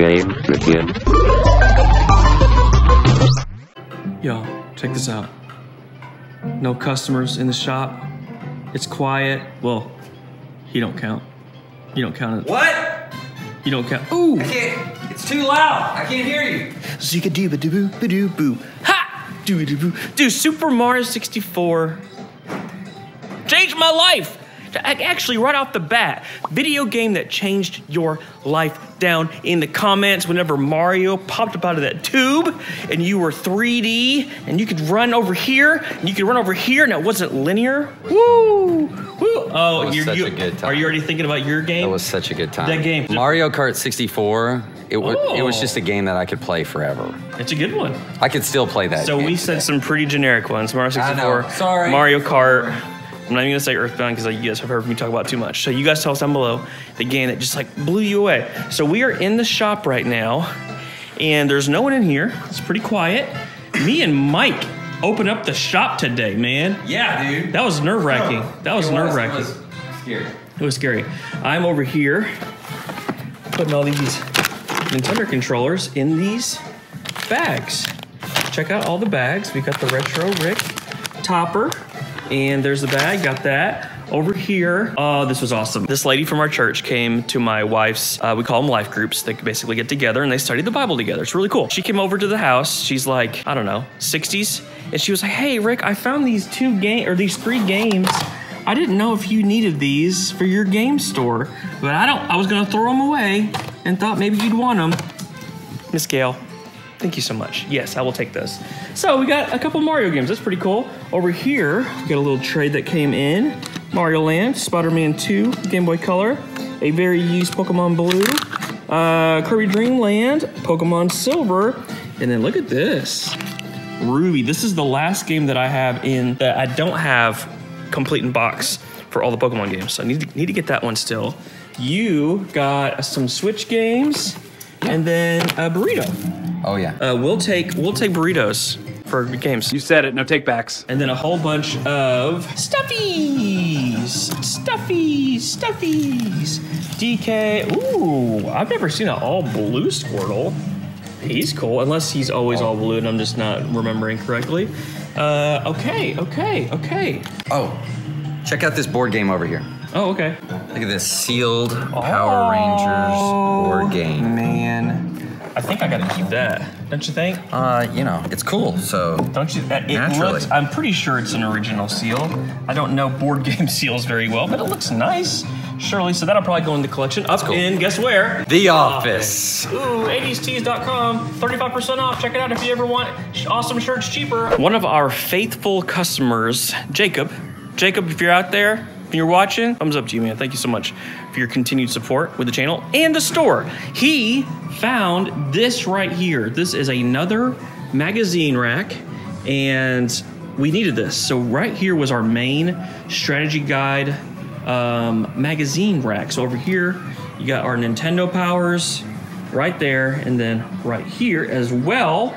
Game begin. Yo, check this out. No customers in the shop. It's quiet. Well, he don't count. You don't count it. What? You don't count. Ooh. I can't. It's too loud. I can't hear you. Zika doo doo boo doo boo. Ha! Doo doo boo. Dude, Super Mario 64 changed my life. Actually, right off the bat, video game that changed your life down in the comments whenever Mario popped up out of that tube and you were 3D and you could run over here and you could run over here and it wasn't linear. Woo! Woo! Oh, you're, such you, a good time. are you already thinking about your game? That was such a good time. That game. Mario Kart 64. It was it was Oh. just a game that I could play forever. it's a good one. I could still play that. So we today. said some pretty generic ones. Mario 64, Sorry. Mario Kart. I'm not even gonna say Earthbound because you guys have heard me talk about it too much. So you guys tell us down below the game that just like blew you away. So we are in the shop right now, and there's no one in here. It's pretty quiet. Me and Mike opened up the shop today, man. Yeah, dude. That was nerve wracking. That was nerve wracking. It was Scary. It was scary. I'm over here putting all these Nintendo controllers in these bags. Check out all the bags. We got the Retro Rick topper, and there's the bag. Got that. Over here, oh, this was awesome. This lady from our church came to my wife's, uh, we call them life groups. They basically get together and they study the Bible together. It's really cool. She came over to the house. She's like, I don't know, 60s. And she was like, hey, Rick, I found these two game or these three games I didn't know if you needed these for your game store, but I don't. I was gonna throw them away and thought maybe you'd want them. Miss Gail, thank you so much. Yes, I will take those. So we got a couple Mario games. That's pretty cool. Over here, we got a little trade that came in. Mario Land, Spider-Man 2, Game Boy Color, a very used Pokemon Blue, uh, Kirby Dream Land, Pokemon Silver, and then look at this. Ruby. This is the last game that I have in that I don't have complete in box for all the Pokemon games. So I need to, need to get that one still. You got some Switch games and then a burrito. Oh yeah. Uh, we'll take we'll take burritos for games. You said it, no takebacks. And then a whole bunch of stuffies, stuffies, stuffies. DK. Ooh, I've never seen an all blue Squirtle. He's cool, unless he's always all blue and I'm just not remembering correctly. Uh, okay, okay, okay. Oh, check out this board game over here. Oh, okay. Look at this sealed Power Rangers board game. Man, I think I gotta keep that. Don't you think? Uh, you know, it's cool. So Don't you? It Naturally. looks. I'm pretty sure it's an original seal. I don't know board game seals very well, but it looks nice. Surely, so that'll probably go in the collection. Up cool. in guess where? The Office. Ooh, 80stees.com, 35% off. Check it out if you ever want awesome shirts cheaper. One of our faithful customers, Jacob. Jacob, if you're out there, if you're watching, thumbs up to you, man. Thank you so much for your continued support with the channel and the store. He found this right here. This is another magazine rack, and we needed this. So right here was our main strategy guide um, magazine rack. So over here, you got our Nintendo powers right there, and then right here as well.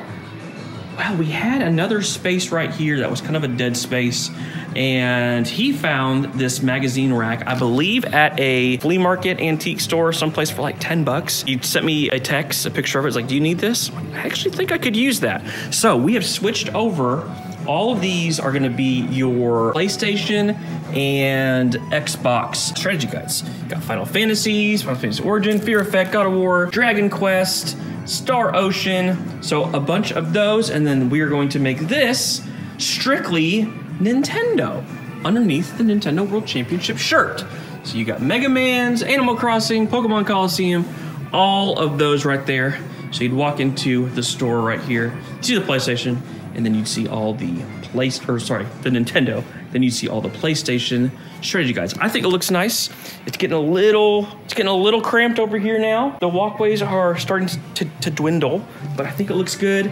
Wow, we had another space right here that was kind of a dead space. And he found this magazine rack, I believe, at a flea market antique store, someplace for like 10 bucks. He sent me a text, a picture of it. It's like, Do you need this? I actually think I could use that. So we have switched over. All of these are going to be your PlayStation and Xbox strategy guides. You got Final Fantasies, Final Fantasy Origin, Fear Effect, God of War, Dragon Quest, Star Ocean. So a bunch of those, and then we are going to make this strictly Nintendo underneath the Nintendo World Championship shirt. So you got Mega Man's, Animal Crossing, Pokemon Colosseum, all of those right there. So you'd walk into the store right here, see the PlayStation, and then you'd see all the place or sorry, the Nintendo. Then you'd see all the PlayStation strategy guides. I think it looks nice. It's getting a little it's getting a little cramped over here now. The walkways are starting to, to dwindle, but I think it looks good.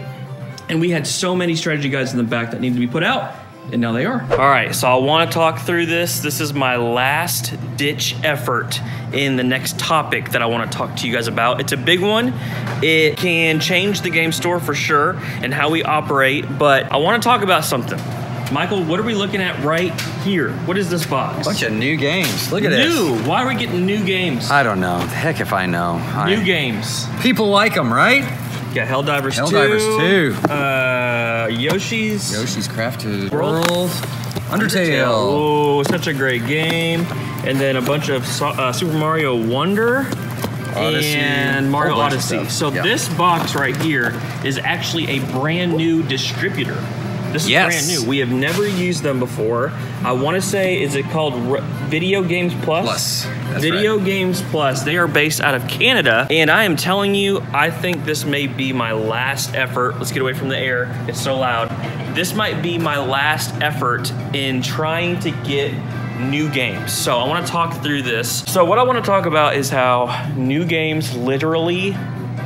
And we had so many strategy guides in the back that needed to be put out, and now they are. All right, so I want to talk through this. This is my last ditch effort in the next topic that I want to talk to you guys about. It's a big one. It can change the game store for sure and how we operate, but I want to talk about something. Michael, what are we looking at right here? What is this box? Bunch of new games. Look at this. new. Why are we getting new games? I don't know. The heck if I know. new I- games. People like them, right? Got Helldivers 2. Helldivers 2. Uh, Yoshi's. Yoshi's Crafted World. World. Undertale. Oh, such a great game. And then a bunch of uh, Super Mario Wonder. Odyssey. And Mario Whole bunch of Odyssey. So this box right here is actually a brand new distributor. This is Yes. brand new. We have never used them before. I want to say, is it called R- Video Games Plus? Plus. That's Video Games Plus. They are based out of Canada, and I am telling you, I think this may be my last effort. Let's get away from the air. It's so loud. This might be my last effort in trying to get new games. So I want to talk through this. So what I want to talk about is how new games literally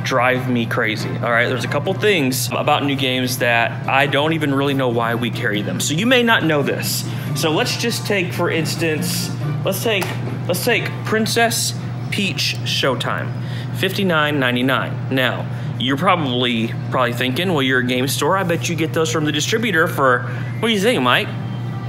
drive me crazy. All right, there's a couple things about new games that I don't even really know why we carry them. So you may not know this. So let's just take for instance, let's take let's take Princess Peach Showtime, $59.99. Now, you're probably probably thinking, well, you're a game store. I bet you get those from the distributor for what do you think, Mike?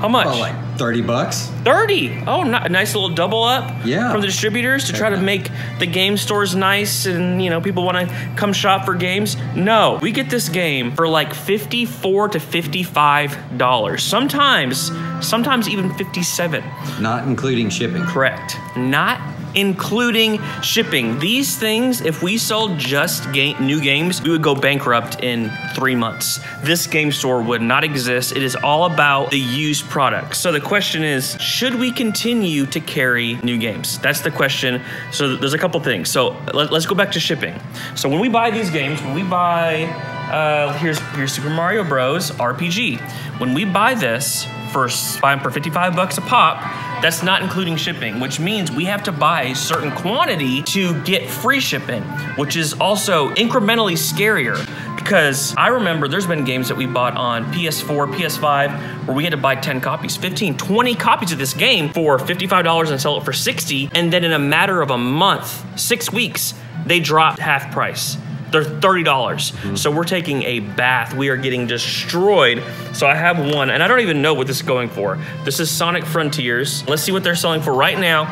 How much? Oh, like 30 bucks? 30. Oh, a nice little double up Yeah. from the distributors to try to make the game stores nice and, you know, people want to come shop for games. No, we get this game for like 54 to 55 dollars. Sometimes, sometimes even 57. Not including shipping. Correct. Not including shipping. These things, if we sold just new games, we would go bankrupt in three months. This game store would not exist. It is all about the used product. So the question is, should we continue to carry new games? That's the question. So there's a couple things. So let, us go back to shipping. So when we buy these games, when we buy, uh, here's here's Super Mario Bros. RPG. When we buy this for buy them for 55 bucks a pop, that's not including shipping, which means we have to buy a certain quantity to get free shipping, which is also incrementally scarier. Because I remember there's been games that we bought on PS4, PS5, where we had to buy 10 copies, 15, 20 copies of this game for $55 and sell it for 60, and then in a matter of a month, six weeks, they dropped half price. They're 30. dollars So we're taking a bath. We are getting destroyed. So I have one, and I don't even know what this is going for. This is Sonic Frontiers. Let's see what they're selling for right now.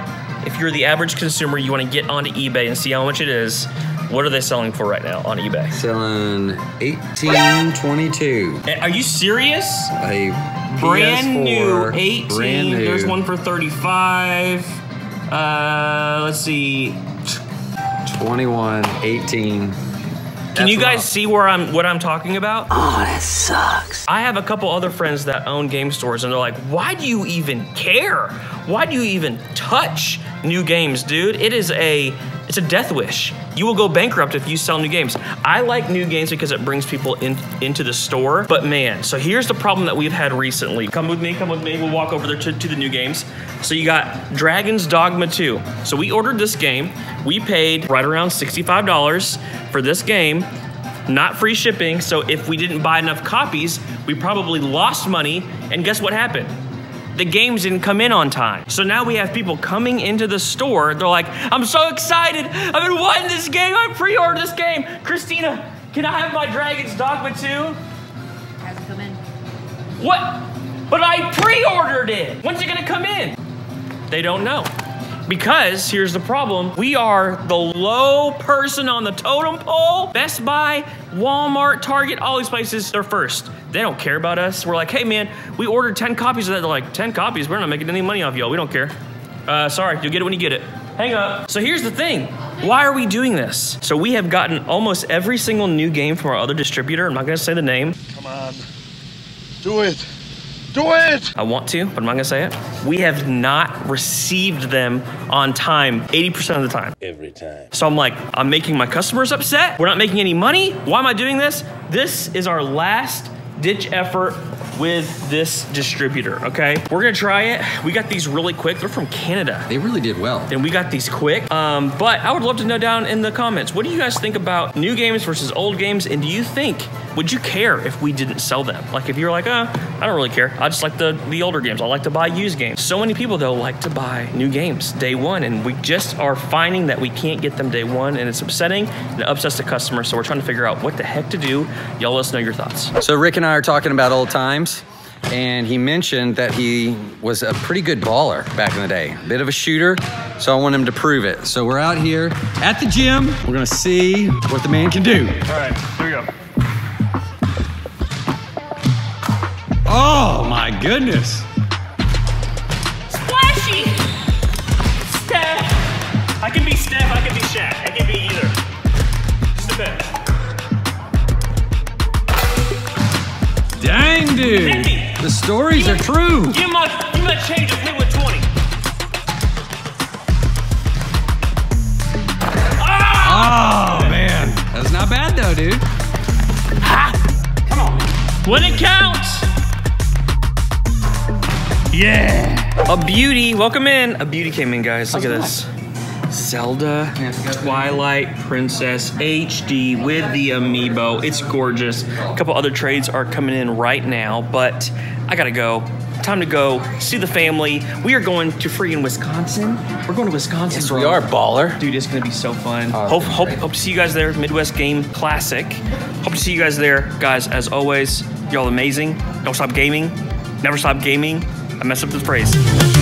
If you're the average consumer, you want to get onto eBay and see how much it is. What are they selling for right now on eBay? Selling 1822. Eh, Are you serious? A Brand new PS4, 18. Brand new. There's one for 35. Uh, let's see. 21, 18. Can you guys see where I'm what I'm talking about? Oh, that sucks. I have a couple other friends that own game stores and they're like, "Why do you even care? Why do you even touch new games, dude? It is a it's a death wish. You will go bankrupt if you sell new games. I like new games because it brings people in into the store. But man, so here's the problem that we've had recently. Come with me, come with me. We'll walk over there to, to the new games. So you got Dragon's Dogma 2. So we ordered this game. We paid right around $65 for this game not free shipping. So if we didn't buy enough copies, we probably lost money. And guess what happened? The games didn't come in on time. So now we have people coming into the store. They're like, I'm so excited. I've been wanting this game. I pre ordered this game. Christina, can I have my Dragon's Dogma 2? Hasn't come in. What? But I pre ordered it. When's it gonna come in? They don't know. Because here's the problem we are the low person on the totem pole. Best Buy, Walmart, Target, all these places, they're first. They don't care about us. We're like, hey man, we ordered 10 copies of that. They're like, 10 copies? We're not making any money off y'all. We don't care. Uh, sorry, you'll get it when you get it. Hang up. So here's the thing. Why are we doing this? So we have gotten almost every single new game from our other distributor. I'm not gonna say the name. Come on. Do it. Do it. I want to, but I'm not gonna say it. We have not received them on time 80% of the time. Every time. So I'm like, I'm making my customers upset. We're not making any money. Why am I doing this? This is our last ditch effort with this distributor, okay? We're gonna try it. We got these really quick. They're from Canada. They really did well. And we got these quick. Um, but I would love to know down in the comments, what do you guys think about new games versus old games? And do you think, would you care if we didn't sell them? Like if you're like, uh, I don't really care. I just like the, the older games. I like to buy used games. So many people though like to buy new games day one. And we just are finding that we can't get them day one and it's upsetting and it upsets the customer. So we're trying to figure out what the heck to do. Y'all let us know your thoughts. So Rick and I are talking about old times. and he mentioned that he was a pretty good baller back in the day, a bit of a shooter. So I want him to prove it. So we're out here at the gym. We're gonna see what the man can do. All right, here we go. Oh my goodness! Splashy! Steph! I can be Steph, I can be Shaq. Stories are true. You him my, give him that change of hit with 20. Oh man, that's not bad though, dude. Ha! Come on. When it counts! Yeah! A beauty, welcome in. A beauty came in, guys. Look at this. Zelda Twilight Princess HD with the amiibo. It's gorgeous. A couple other trades are coming in right now, but I gotta go. Time to go see the family. We are going to freaking Wisconsin. We're going to Wisconsin. Yes, bro. we are baller. Dude, it's gonna be so fun. Oh, hope, hope, great. hope to see you guys there. Midwest Game Classic. Hope to see you guys there, guys. As always, y'all amazing. Don't stop gaming. Never stop gaming. I messed up the phrase.